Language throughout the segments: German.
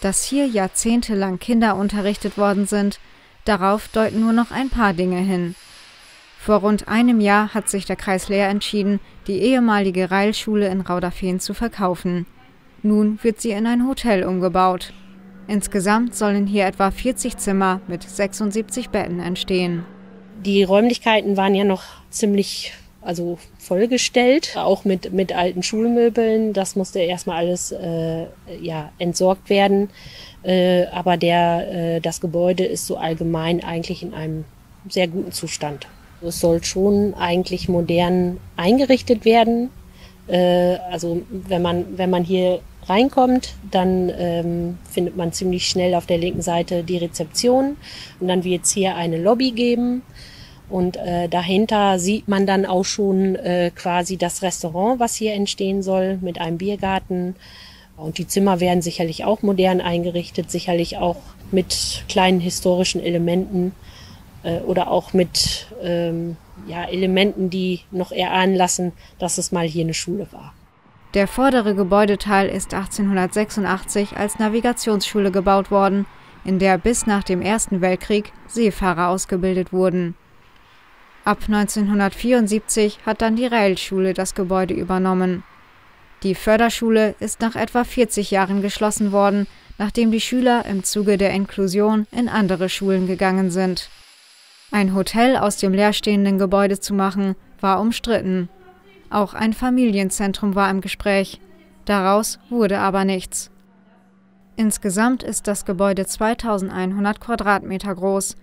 Dass hier jahrzehntelang Kinder unterrichtet worden sind, darauf deuten nur noch ein paar Dinge hin. Vor rund einem Jahr hat sich der Kreis Leer entschieden, die ehemalige Reilschule in Rauderfehn zu verkaufen. Nun wird sie in ein Hotel umgebaut. Insgesamt sollen hier etwa 40 Zimmer mit 76 Betten entstehen. Die Räumlichkeiten waren ja noch ziemlich also vollgestellt, auch mit, mit alten Schulmöbeln. Das musste erstmal alles äh, ja, entsorgt werden. Äh, aber der, äh, das Gebäude ist so allgemein eigentlich in einem sehr guten Zustand. Es soll schon eigentlich modern eingerichtet werden. Äh, also wenn man, wenn man hier reinkommt, dann ähm, findet man ziemlich schnell auf der linken Seite die Rezeption und dann wird es hier eine Lobby geben und äh, dahinter sieht man dann auch schon äh, quasi das Restaurant, was hier entstehen soll, mit einem Biergarten. Und die Zimmer werden sicherlich auch modern eingerichtet, sicherlich auch mit kleinen historischen Elementen äh, oder auch mit ähm, ja, Elementen, die noch erahnen lassen, dass es mal hier eine Schule war. Der vordere Gebäudeteil ist 1886 als Navigationsschule gebaut worden, in der bis nach dem Ersten Weltkrieg Seefahrer ausgebildet wurden. Ab 1974 hat dann die Railschule das Gebäude übernommen. Die Förderschule ist nach etwa 40 Jahren geschlossen worden, nachdem die Schüler im Zuge der Inklusion in andere Schulen gegangen sind. Ein Hotel aus dem leerstehenden Gebäude zu machen, war umstritten. Auch ein Familienzentrum war im Gespräch. Daraus wurde aber nichts. Insgesamt ist das Gebäude 2100 Quadratmeter groß.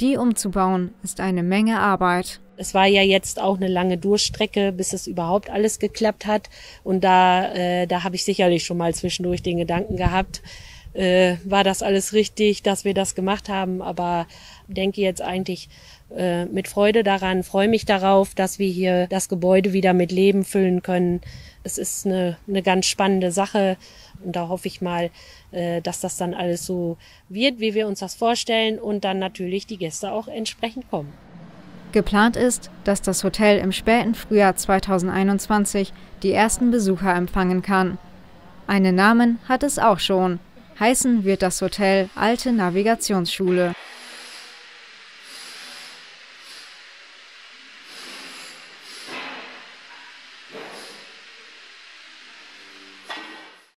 Die umzubauen ist eine Menge Arbeit. Es war ja jetzt auch eine lange Durchstrecke, bis es überhaupt alles geklappt hat. Und da, äh, da habe ich sicherlich schon mal zwischendurch den Gedanken gehabt, äh, war das alles richtig, dass wir das gemacht haben. Aber denke jetzt eigentlich äh, mit Freude daran, freue mich darauf, dass wir hier das Gebäude wieder mit Leben füllen können. Es ist eine, eine ganz spannende Sache und da hoffe ich mal, äh, dass das dann alles so wird, wie wir uns das vorstellen und dann natürlich die Gäste auch entsprechend kommen. Geplant ist, dass das Hotel im späten Frühjahr 2021 die ersten Besucher empfangen kann. Einen Namen hat es auch schon. Heißen wird das Hotel Alte Navigationsschule.